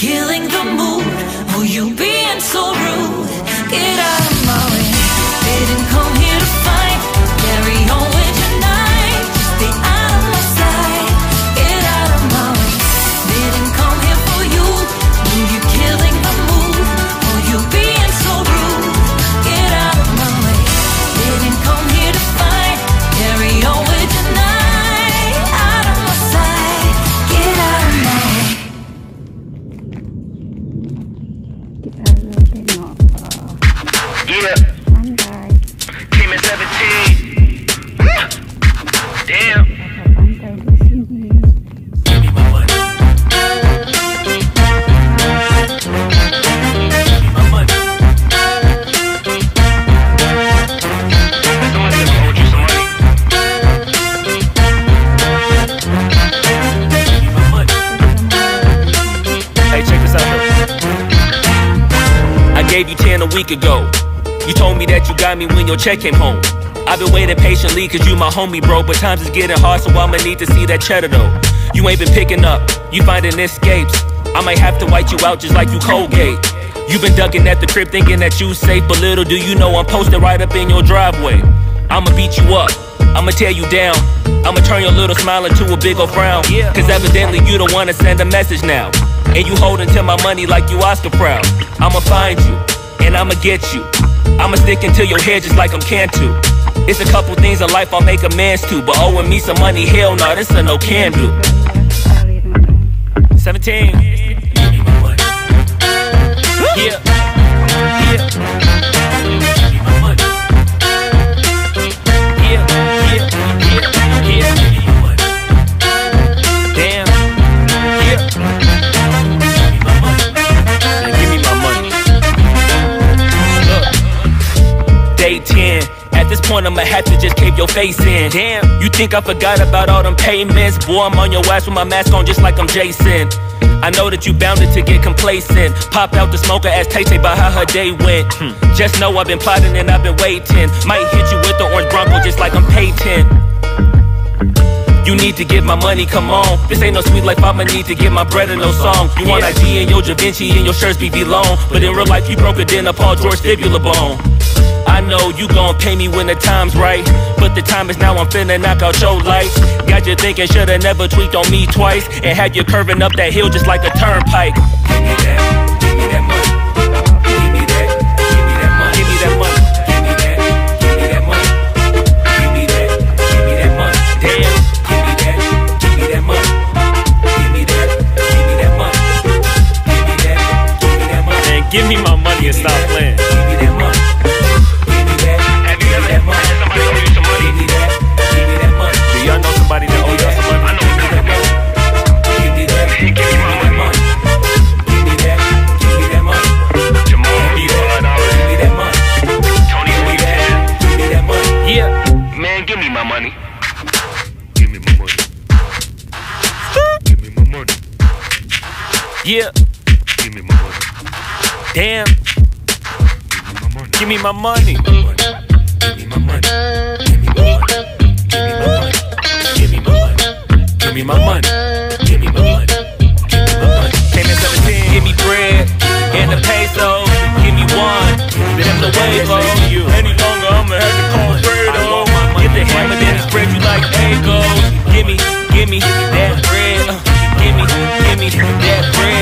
killing the mood. Oh, you being so rude. Gave you 10 a week ago. You told me that you got me when your check came home. I've been waiting patiently cause you my homie, bro. But times is getting hard, so I'ma need to see that cheddar though. You ain't been picking up, you finding escapes. I might have to white you out just like you Colgate. You been ducking at the crib thinking that you safe, but little do you know I'm posted right up in your driveway. I'ma beat you up, I'ma tear you down. I'ma turn your little smile into a big old frown. Cause evidently you don't wanna send a message now. And you holding to my money like you Oscar proud. I'ma find you, and I'ma get you. I'ma stick into your head just like I'm can Cantu. It's a couple things in life I'll make amends to, but owing me some money, hell no, this a no can do. 17. Yeah. Yeah. Yeah, I'ma have to just cave your face in. Damn, you think I forgot about all them payments? Boy, I'm on your ass with my mask on just like I'm Jason. I know that you bounded to get complacent. Pop out the smoker, ask Tay Tay about how her day went. Hmm. Just know I've been plotting and I've been waiting. Might hit you with the orange Bronco just like I'm Peyton. You need to get my money, come on. This ain't no sweet life, I'ma need to get my bread and no song. You want IG and your Da Vinci and your shirts be long. But in real life, you broke it than a Paul George fibula bone. I know you gon' pay me when the time's right. But the time is now, I'm finna knock out your lights. Got you thinking, shoulda never tweaked on me twice. And had you curving up that hill just like a turnpike. Give me that, give me that money. Yeah. Give me my money. Damn. Give me my money. Give me my money. Give me my money. Give me my money. Give me my money. Give me my money. Give me my money. Came in 17. Give me bread and a peso. Give me one. Then I'm the wave Any longer I'ma have to call Fredo. Get the hammer, then it's bread you like Egos. Give me, give me that bread. Uh. Give me, give me that bread.